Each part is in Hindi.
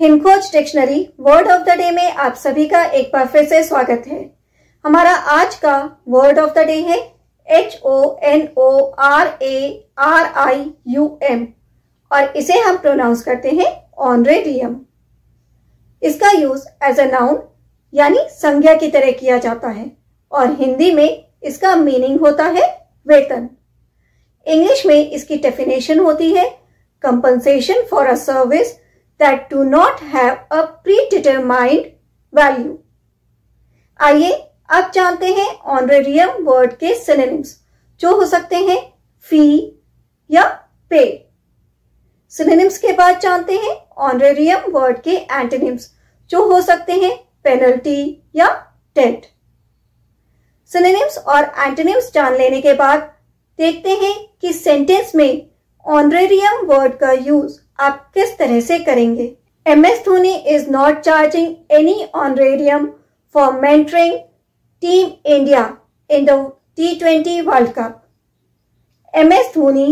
HinKhoj dictionary word of the day में आप सभी का एक बार फिर से स्वागत है। हमारा आज का वर्ड ऑफ़ द डे है H O N O R A R I U M और इसे हम प्रोनाउंस करते हैं ऑनरेडियम इसका यूज़ एज अ नाउन यानी संज्ञा की तरह किया जाता है, और हिंदी में इसका मीनिंग होता है वेतन। इंग्लिश में इसकी डेफिनेशन होती है compensation for a service do not have a predetermined value आइए अब जानते हैं ऑनरेरियम वर्ड के सिनेम्स जो हो सकते हैं फ़ी या पे सिनेम्स के बाद जानते हैं ऑनरेरियम वर्ड के एंटोनिम्स जो हो सकते हैं पेनल्टी या टेंट सिनेम्स और एंटोनिम्स जान लेने के बाद देखते हैं कि सेंटेंस में ऑनरेरियम वर्ड का यूज़ आप किस तरह से करेंगे? M S Dhoni is not charging any honorarium for mentoring team India in the T twenty World Cup M S Dhoni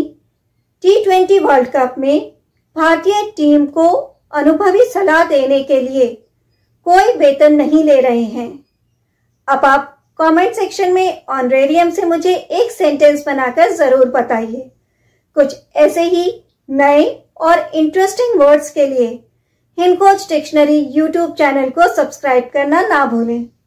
T twenty World Cup में भारतीय टीम को अनुभवी सलाह देने के लिए कोई वेतन नहीं ले रहे हैं। अब आप कमेंट सेक्शन में ऑनरेरियम से मुझे एक सेंटेंस बनाकर ज़रूर बताइए। कुछ ऐसे ही नए और इंटरेस्टिंग वर्ड्स के लिए हिंदकोच डिक्शनरी यूट्यूब चैनल को सब्सक्राइब करना ना भूलें।